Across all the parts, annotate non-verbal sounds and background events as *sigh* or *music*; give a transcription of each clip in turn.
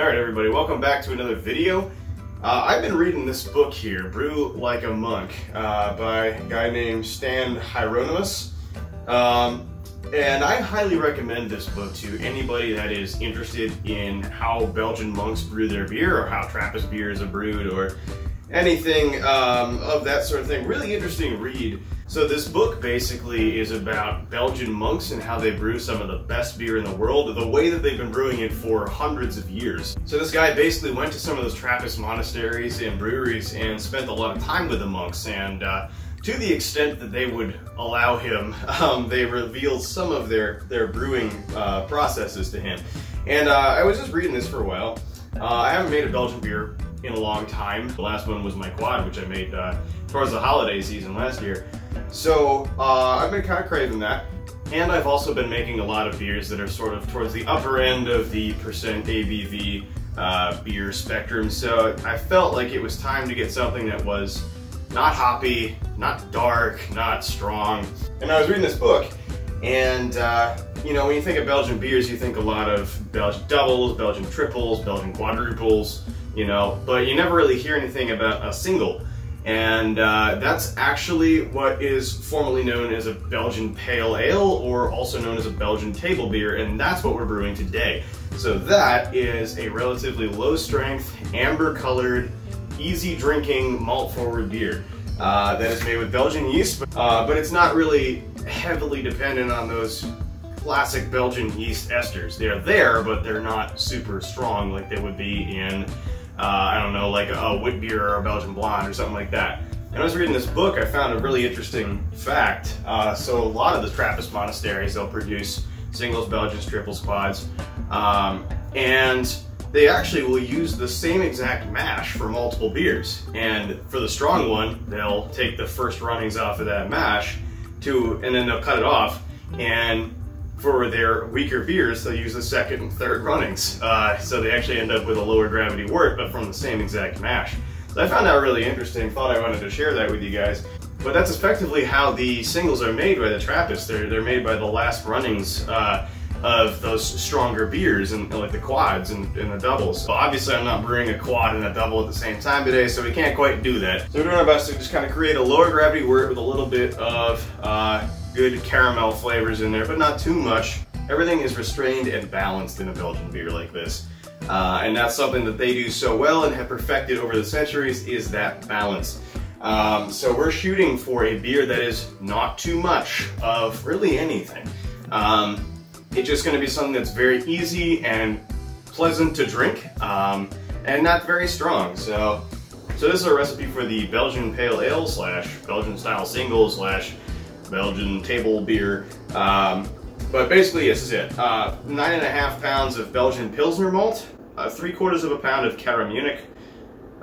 Alright everybody, welcome back to another video. Uh, I've been reading this book here, Brew Like a Monk, uh, by a guy named Stan Hieronymus. Um, and I highly recommend this book to anybody that is interested in how Belgian monks brew their beer, or how Trappist beers are brewed, or anything um, of that sort of thing. Really interesting read. So this book basically is about Belgian monks and how they brew some of the best beer in the world, the way that they've been brewing it for hundreds of years. So this guy basically went to some of those Trappist monasteries and breweries and spent a lot of time with the monks and uh, to the extent that they would allow him, *laughs* um, they revealed some of their, their brewing uh, processes to him. And uh, I was just reading this for a while. Uh, I haven't made a Belgian beer in a long time. The last one was my quad, which I made uh, towards the holiday season last year. So uh, I've been kind of craving that. And I've also been making a lot of beers that are sort of towards the upper end of the percent ABV uh, beer spectrum. So I felt like it was time to get something that was not hoppy, not dark, not strong. And I was reading this book, and uh, you know, when you think of Belgian beers, you think a lot of Belgian doubles, Belgian triples, Belgian quadruples, you know, but you never really hear anything about a single. And uh, that's actually what is formally known as a Belgian Pale Ale, or also known as a Belgian table beer, and that's what we're brewing today. So that is a relatively low strength, amber colored, easy drinking malt forward beer. Uh, that is made with Belgian yeast, uh, but it's not really heavily dependent on those classic Belgian yeast esters. They're there, but they're not super strong like they would be in uh, I don't know, like a, a wit beer or a Belgian blonde or something like that. And I was reading this book, I found a really interesting fact. Uh, so a lot of the Trappist monasteries, they'll produce singles, Belgians, triples, quads, um, and they actually will use the same exact mash for multiple beers. And for the strong one, they'll take the first runnings off of that mash to, and then they'll cut it off. And for their weaker beers, they'll use the second and third runnings. Uh, so they actually end up with a lower gravity wort, but from the same exact mash. So I found that really interesting, thought I wanted to share that with you guys. But that's effectively how the singles are made by the Trappists. They're, they're made by the last runnings uh, of those stronger beers, and like the quads and, and the doubles. But obviously I'm not brewing a quad and a double at the same time today, so we can't quite do that. So we're doing our best to just kind of create a lower gravity wort with a little bit of uh, good caramel flavors in there, but not too much. Everything is restrained and balanced in a Belgian beer like this. Uh, and that's something that they do so well and have perfected over the centuries is that balance. Um, so we're shooting for a beer that is not too much of really anything. Um, it's just going to be something that's very easy and pleasant to drink um, and not very strong. So, so this is a recipe for the Belgian Pale Ale slash Belgian style single slash Belgian table beer. Um, but basically, this is it. Uh, nine and a half pounds of Belgian Pilsner malt, uh, three quarters of a pound of Cara Munich,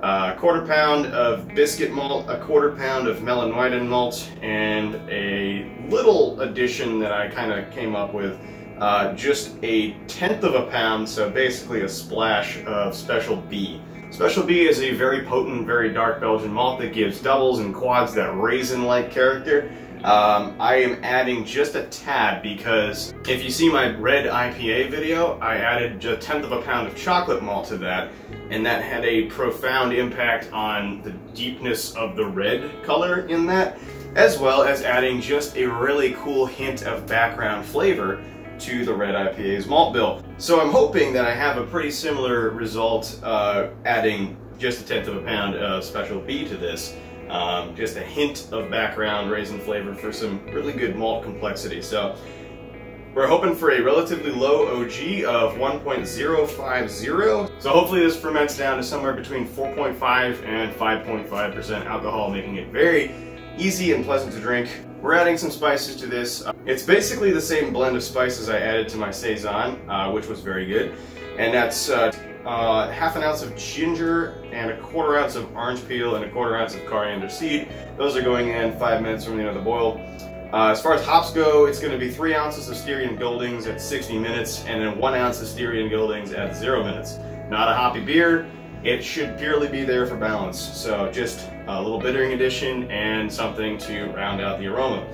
uh, a quarter pound of biscuit malt, a quarter pound of Melanoidin malt, and a little addition that I kind of came up with, uh, just a tenth of a pound, so basically a splash of Special B. Special B is a very potent, very dark Belgian malt that gives doubles and quads that raisin-like character. Um, I am adding just a tad because if you see my red IPA video, I added a tenth of a pound of chocolate malt to that, and that had a profound impact on the deepness of the red color in that, as well as adding just a really cool hint of background flavor to the red IPA's malt bill. So I'm hoping that I have a pretty similar result uh, adding just a tenth of a pound of Special B to this. Um, just a hint of background raisin flavor for some really good malt complexity. So we're hoping for a relatively low OG of 1.050. So hopefully this ferments down to somewhere between 4.5 and 5.5% alcohol, making it very easy and pleasant to drink. We're adding some spices to this. It's basically the same blend of spices I added to my Saison, uh, which was very good. And that's uh, uh, half an ounce of ginger and a quarter ounce of orange peel and a quarter ounce of coriander seed. Those are going in five minutes from the end of the boil. Uh, as far as hops go, it's going to be three ounces of Styrian Goldings at 60 minutes and then one ounce of Styrian Goldings at zero minutes. Not a hoppy beer. It should purely be there for balance. So just a little bittering addition and something to round out the aroma.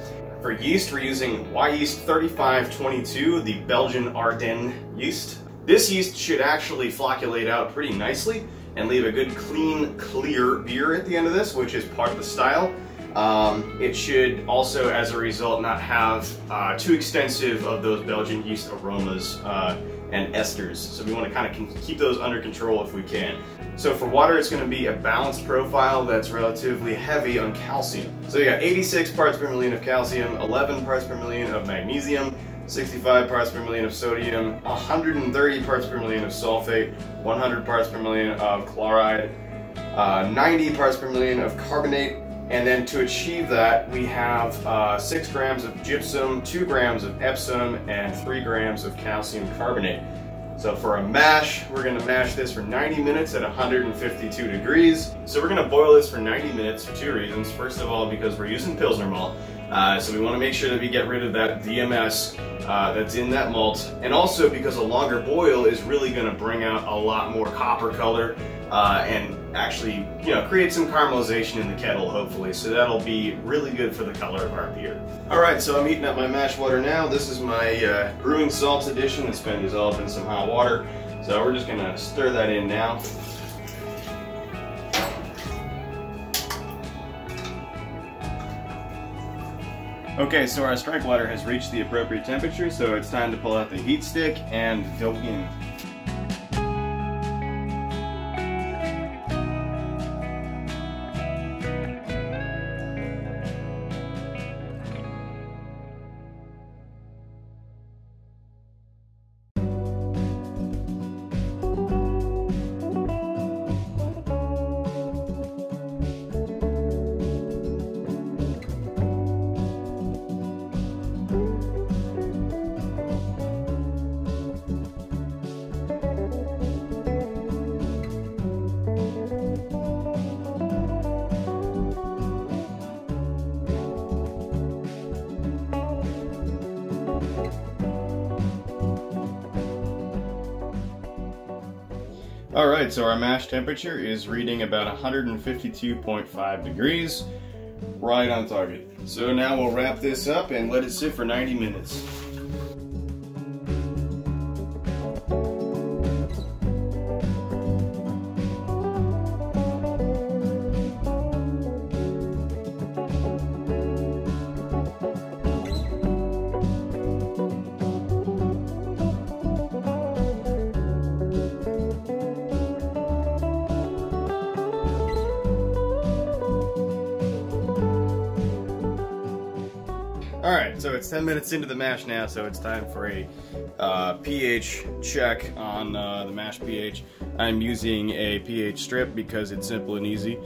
For yeast, we're using Wyeast 3522, the Belgian Ardennes yeast. This yeast should actually flocculate out pretty nicely and leave a good clean, clear beer at the end of this, which is part of the style. Um, it should also, as a result, not have uh, too extensive of those Belgian yeast aromas uh, and esters. So we want to kind of keep those under control if we can. So for water, it's going to be a balanced profile that's relatively heavy on calcium. So you got 86 parts per million of calcium, 11 parts per million of magnesium, 65 parts per million of sodium, 130 parts per million of sulfate, 100 parts per million of chloride, uh, 90 parts per million of carbonate, and then to achieve that, we have uh, 6 grams of gypsum, 2 grams of Epsom, and 3 grams of calcium carbonate. So for a mash, we're gonna mash this for 90 minutes at 152 degrees. So we're gonna boil this for 90 minutes for two reasons. First of all, because we're using Pilsner malt. Uh, so we wanna make sure that we get rid of that DMS uh, that's in that malt. And also because a longer boil is really gonna bring out a lot more copper color uh, and actually, you know, create some caramelization in the kettle, hopefully. So that'll be really good for the color of our beer. All right, so I'm heating up my mash water now. This is my uh, brewing salts edition that's been dissolved in some hot water. So we're just gonna stir that in now. Okay, so our strike water has reached the appropriate temperature, so it's time to pull out the heat stick and go in. All right, so our mash temperature is reading about 152.5 degrees, right on target. So now we'll wrap this up and let it sit for 90 minutes. It's 10 minutes into the mash now, so it's time for a uh, pH check on uh, the mash pH. I'm using a pH strip because it's simple and easy.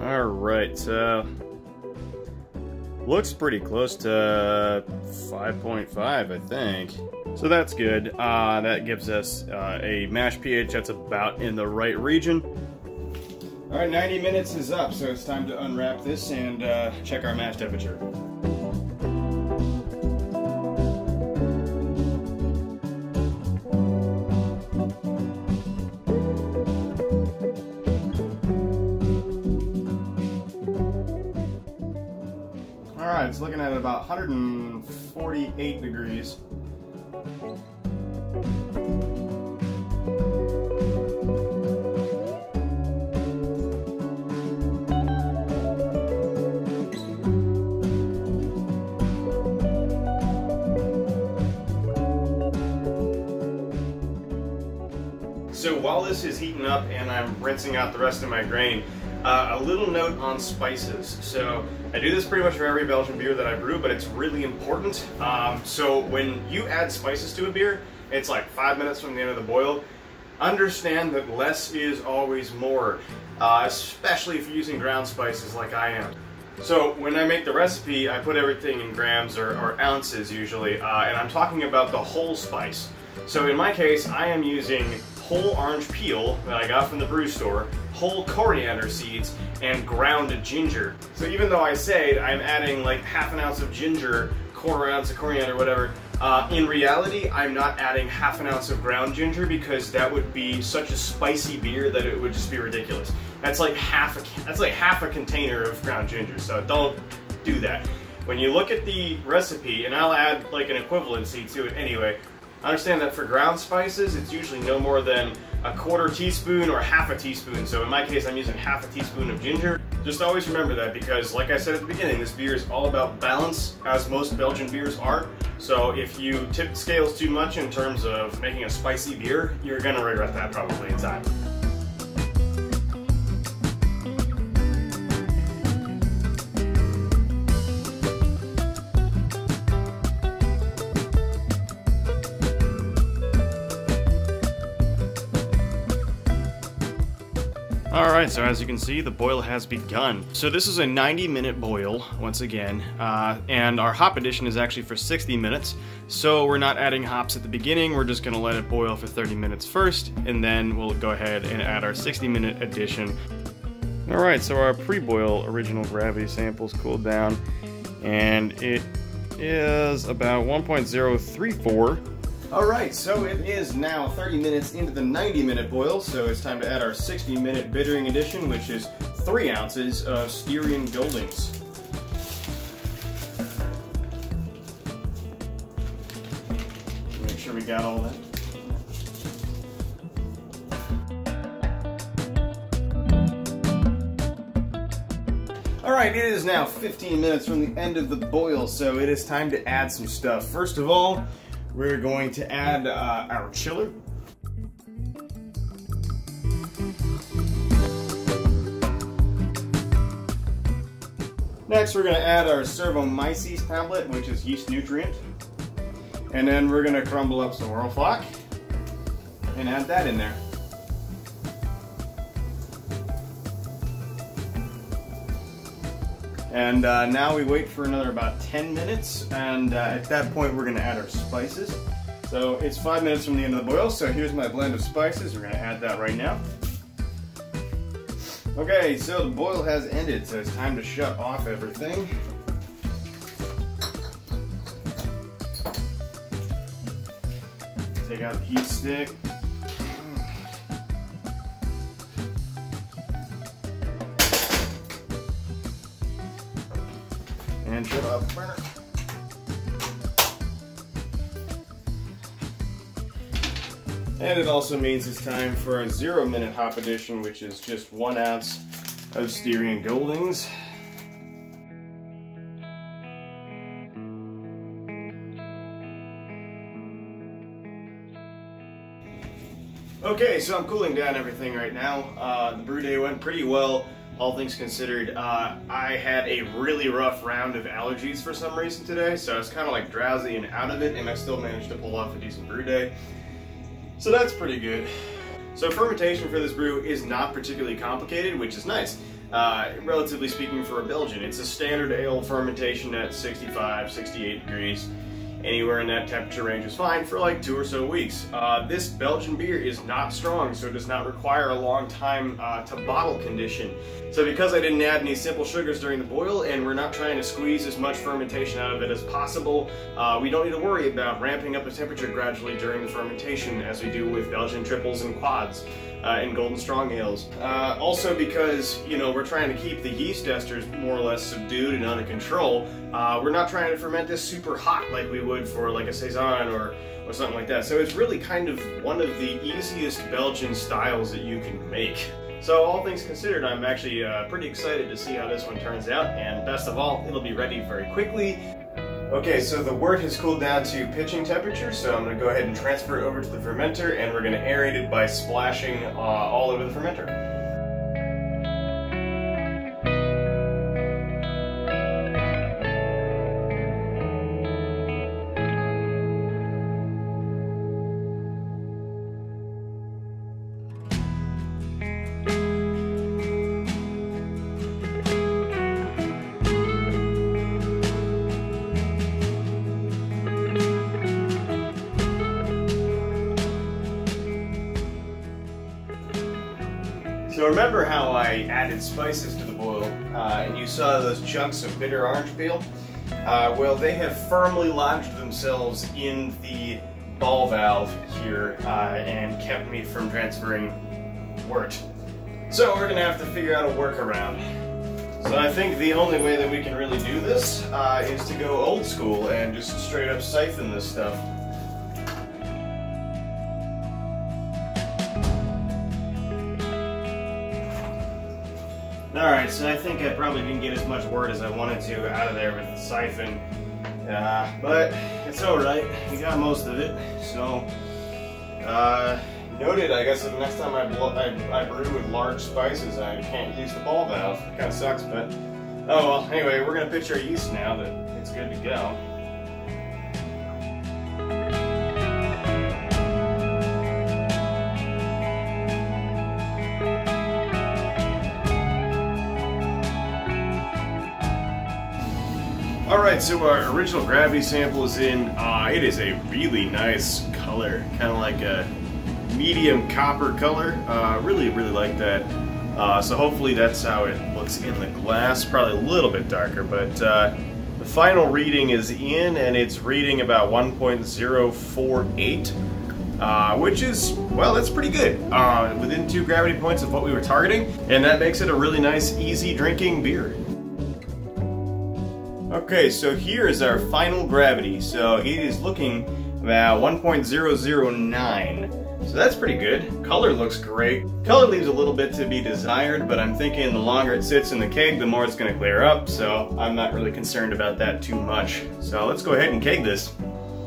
All right, so looks pretty close to 5.5, I think. So that's good. Uh, that gives us uh, a mash pH that's about in the right region. All right, 90 minutes is up, so it's time to unwrap this and uh, check our mash temperature. All right, it's looking at about 148 degrees. This is heating up and I'm rinsing out the rest of my grain, uh, a little note on spices. So I do this pretty much for every Belgian beer that I brew, but it's really important. Um, so when you add spices to a beer, it's like five minutes from the end of the boil. Understand that less is always more, uh, especially if you're using ground spices like I am. So when I make the recipe, I put everything in grams or, or ounces usually, uh, and I'm talking about the whole spice. So in my case, I am using whole orange peel that I got from the brew store, whole coriander seeds, and ground ginger. So even though I say I'm adding like half an ounce of ginger, quarter ounce of coriander, whatever, uh, in reality, I'm not adding half an ounce of ground ginger because that would be such a spicy beer that it would just be ridiculous. That's like half a that's like half a container of ground ginger. So don't do that. when you look at the recipe, and I'll add like an equivalency to it anyway, understand that for ground spices, it's usually no more than a quarter teaspoon or half a teaspoon. So in my case, I'm using half a teaspoon of ginger. Just always remember that because like I said at the beginning, this beer is all about balance, as most Belgian beers are. So if you tip the scales too much in terms of making a spicy beer, you're gonna regret that probably in time. Alright, so as you can see, the boil has begun. So this is a 90 minute boil, once again, uh, and our hop addition is actually for 60 minutes. So we're not adding hops at the beginning, we're just gonna let it boil for 30 minutes first, and then we'll go ahead and add our 60 minute addition. Alright, so our pre-boil original gravity samples cooled down, and it is about 1.034 Alright, so it is now 30 minutes into the 90 minute boil, so it's time to add our 60 minute bittering addition, which is 3 ounces of Styrian Goldings. Make sure we got all that. Alright, it is now 15 minutes from the end of the boil, so it is time to add some stuff. First of all, we're going to add uh, our chiller. Next, we're going to add our Servomyces tablet, which is yeast nutrient. And then we're going to crumble up some Whirlfloc and add that in there. And uh, now we wait for another about 10 minutes, and uh, at that point we're gonna add our spices. So it's five minutes from the end of the boil, so here's my blend of spices. We're gonna add that right now. Okay, so the boil has ended, so it's time to shut off everything. Take out the heat stick. And it also means it's time for a zero minute hop edition, which is just one ounce of Styrian Goldings. Okay, so I'm cooling down everything right now. Uh, the brew day went pretty well all things considered, uh, I had a really rough round of allergies for some reason today, so I was kind of like drowsy and out of it, and I still managed to pull off a decent brew day. So that's pretty good. So fermentation for this brew is not particularly complicated, which is nice. Uh, relatively speaking for a Belgian, it's a standard ale fermentation at 65, 68 degrees anywhere in that temperature range is fine for like two or so weeks. Uh, this Belgian beer is not strong, so it does not require a long time uh, to bottle condition. So because I didn't add any simple sugars during the boil and we're not trying to squeeze as much fermentation out of it as possible, uh, we don't need to worry about ramping up the temperature gradually during the fermentation as we do with Belgian triples and quads uh, and golden strong ales. Uh, also because, you know, we're trying to keep the yeast esters more or less subdued and under control, uh, we're not trying to ferment this super hot like we would for like a Saison or, or something like that. So it's really kind of one of the easiest Belgian styles that you can make. So all things considered, I'm actually uh, pretty excited to see how this one turns out, and best of all, it'll be ready very quickly. Okay, so the wort has cooled down to pitching temperature, so I'm going to go ahead and transfer it over to the fermenter, and we're going to aerate it by splashing uh, all over the fermenter. Remember how I added spices to the boil uh, and you saw those chunks of bitter orange peel? Uh, well, they have firmly lodged themselves in the ball valve here uh, and kept me from transferring wort. So we're gonna have to figure out a workaround. So I think the only way that we can really do this uh, is to go old school and just straight up siphon this stuff. Alright, so I think I probably didn't get as much wort as I wanted to out of there with the siphon. Uh, but it's alright, we got most of it. So, uh, noted, I guess, the next time I, I, I, brew with large spices, I can't use the ball valve. Kind of sucks, but oh well. Anyway, we're gonna pitch our yeast now that it's good to go. Alright, so our original gravity sample is in. Uh, it is a really nice color, kind of like a medium copper color. Uh, really, really like that. Uh, so hopefully that's how it looks in the glass. Probably a little bit darker, but uh, the final reading is in, and it's reading about 1.048. Uh, which is, well, that's pretty good. Uh, within two gravity points of what we were targeting, and that makes it a really nice, easy drinking beer. Okay, so here is our final gravity. So it is looking about 1.009. So that's pretty good. Color looks great. Color leaves a little bit to be desired, but I'm thinking the longer it sits in the keg, the more it's gonna clear up, so I'm not really concerned about that too much. So let's go ahead and keg this.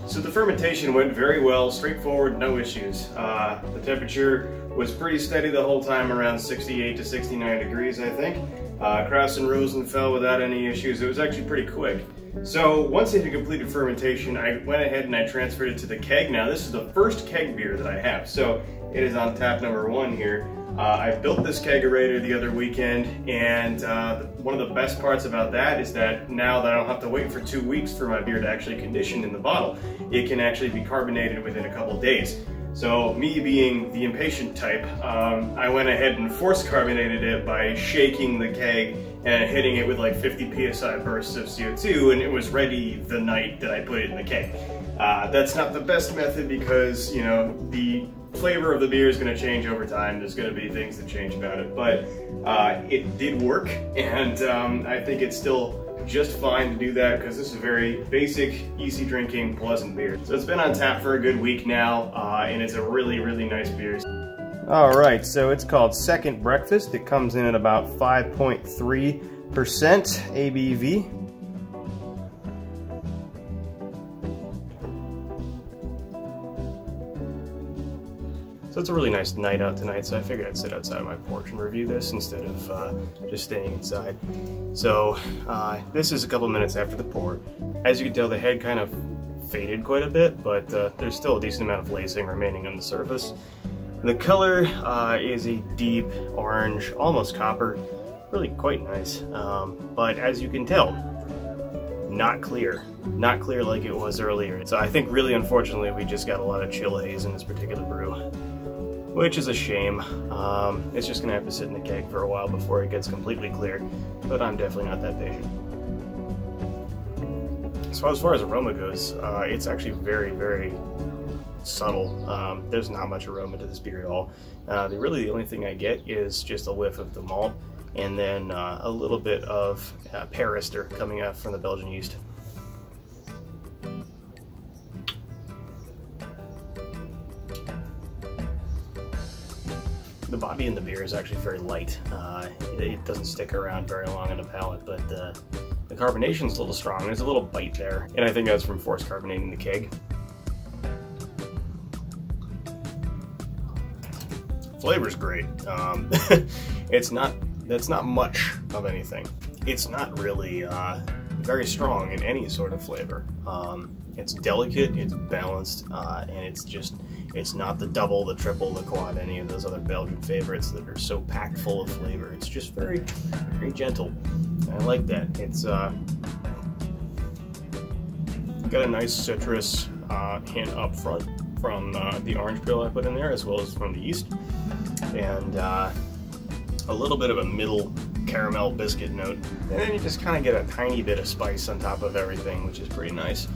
So the fermentation went very well, straightforward, no issues. Uh, the temperature was pretty steady the whole time, around 68 to 69 degrees, I think. Uh, Krausen rose and fell without any issues. It was actually pretty quick. So once it had completed fermentation, I went ahead and I transferred it to the keg. Now this is the first keg beer that I have. So it is on tap number one here. Uh, I built this kegerator the other weekend and uh, one of the best parts about that is that now that I don't have to wait for two weeks for my beer to actually condition in the bottle, it can actually be carbonated within a couple days. So me being the impatient type, um, I went ahead and force carbonated it by shaking the keg and hitting it with like 50 psi bursts of CO2 and it was ready the night that I put it in the keg. Uh, that's not the best method because, you know, the flavor of the beer is going to change over time. There's going to be things that change about it, but uh, it did work and um, I think it's still just fine to do that because this is a very basic, easy drinking, pleasant beer. So it's been on tap for a good week now, uh, and it's a really, really nice beer. All right, so it's called Second Breakfast. It comes in at about 5.3% ABV. So it's a really nice night out tonight, so I figured I'd sit outside my porch and review this instead of uh, just staying inside. So uh, this is a couple minutes after the pour. As you can tell, the head kind of faded quite a bit, but uh, there's still a decent amount of lacing remaining on the surface. The color uh, is a deep orange, almost copper, really quite nice. Um, but as you can tell, not clear. Not clear like it was earlier. So I think really unfortunately we just got a lot of chill haze in this particular brew which is a shame. Um, it's just gonna have to sit in the keg for a while before it gets completely clear, but I'm definitely not that patient. So as far as aroma goes, uh, it's actually very, very subtle. Um, there's not much aroma to this beer at all. Uh, the, really the only thing I get is just a whiff of the malt and then uh, a little bit of uh, ester coming out from the Belgian yeast. Body in the beer is actually very light. Uh, it, it, doesn't stick around very long in the palate, but uh, the carbonation is a little strong. There's a little bite there, and I think that's from force carbonating the keg. Flavor's great. Um, *laughs* it's not that's not much of anything. It's not really uh, very strong in any sort of flavor. Um, it's delicate, it's balanced, uh, and it's just it's not the double, the triple, the quad, any of those other Belgian favorites that are so packed full of flavor. It's just very, very gentle. I like that. It's uh, got a nice citrus uh, hint up front from uh, the orange peel I put in there, as well as from the yeast, and uh, a little bit of a middle caramel biscuit note. And then you just kind of get a tiny bit of spice on top of everything, which is pretty nice.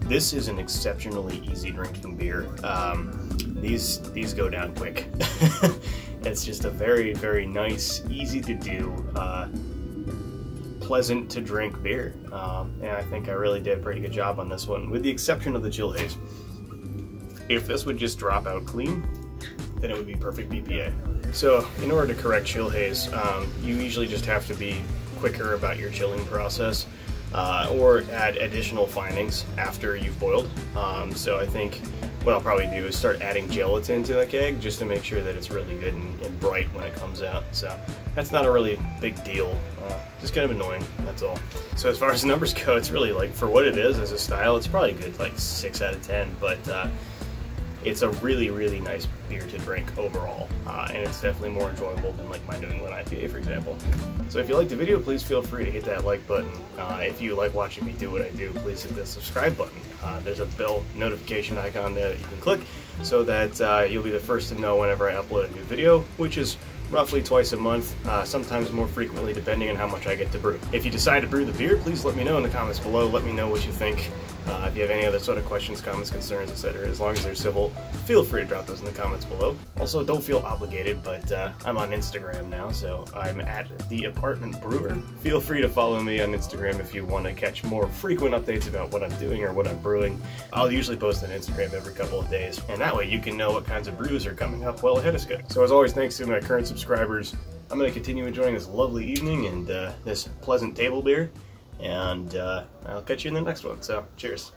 This is an exceptionally easy drinking beer. Um, these these go down quick. *laughs* it's just a very very nice, easy to do, uh, pleasant to drink beer. Um, and I think I really did a pretty good job on this one, with the exception of the chill haze. If this would just drop out clean, then it would be perfect BPA. So in order to correct chill haze, um, you usually just have to be quicker about your chilling process uh, or add additional finings after you've boiled. Um, so I think what I'll probably do is start adding gelatin to the keg just to make sure that it's really good and, and bright when it comes out. So that's not a really big deal, uh, just kind of annoying, that's all. So as far as *laughs* numbers go, it's really like, for what it is as a style, it's probably good, like 6 out of 10, but uh, it's a really, really nice beer to drink overall, uh, and it's definitely more enjoyable than like my New England IPA, for example. So if you liked the video, please feel free to hit that like button. Uh, if you like watching me do what I do, please hit the subscribe button. Uh, there's a bell notification icon that you can click so that uh, you'll be the first to know whenever I upload a new video, which is roughly twice a month, uh, sometimes more frequently depending on how much I get to brew. If you decide to brew the beer, please let me know in the comments below. Let me know what you think. Uh, if you have any other sort of questions, comments, concerns, etc., as long as they're civil, feel free to drop those in the comments below. Also, don't feel obligated, but uh, I'm on Instagram now, so I'm at the Apartment Brewer. Feel free to follow me on Instagram if you want to catch more frequent updates about what I'm doing or what I'm brewing. I'll usually post on Instagram every couple of days, and that way you can know what kinds of brews are coming up well ahead of schedule. So as always, thanks to my current subscribers. I'm going to continue enjoying this lovely evening and uh, this pleasant table beer and uh, I'll catch you in the next one. So, cheers.